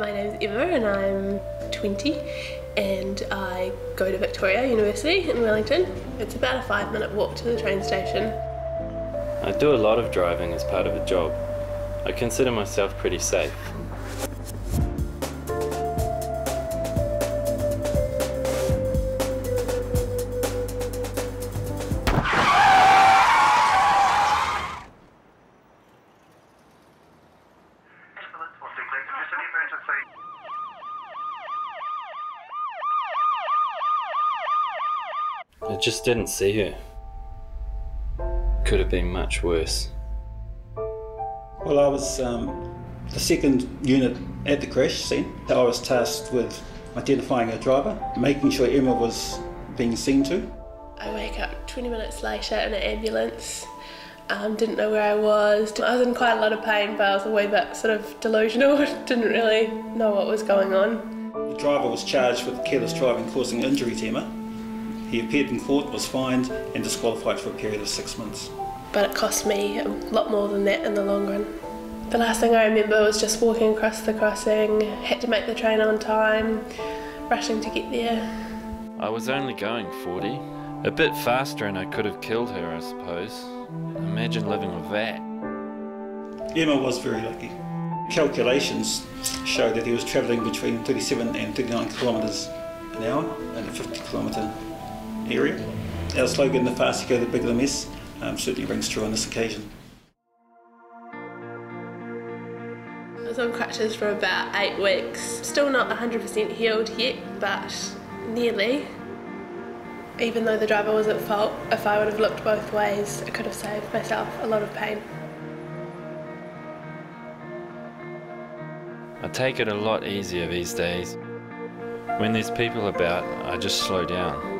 My name's Emma and I'm 20 and I go to Victoria University in Wellington. It's about a five minute walk to the train station. I do a lot of driving as part of a job. I consider myself pretty safe. I just didn't see her. Could have been much worse. Well, I was um, the second unit at the crash scene. I was tasked with identifying a driver, making sure Emma was being seen to. I wake up 20 minutes later in an ambulance. Um, didn't know where I was. I was in quite a lot of pain, but I was a wee bit sort of delusional. didn't really know what was going on. The driver was charged with careless driving causing injury to Emma. He appeared in court, was fined, and disqualified for a period of six months. But it cost me a lot more than that in the long run. The last thing I remember was just walking across the crossing, had to make the train on time, rushing to get there. I was only going 40. A bit faster and I could have killed her, I suppose. Imagine living with that. Emma was very lucky. Calculations show that he was travelling between 37 and 39 kilometres an hour in a 50 kilometre area. Our slogan, the faster you go, the bigger the mess, um, certainly rings true on this occasion. I was on crutches for about eight weeks. Still not 100% healed yet, but nearly. Even though the driver was at fault, if I would have looked both ways, I could have saved myself a lot of pain. I take it a lot easier these days. When there's people about, I just slow down.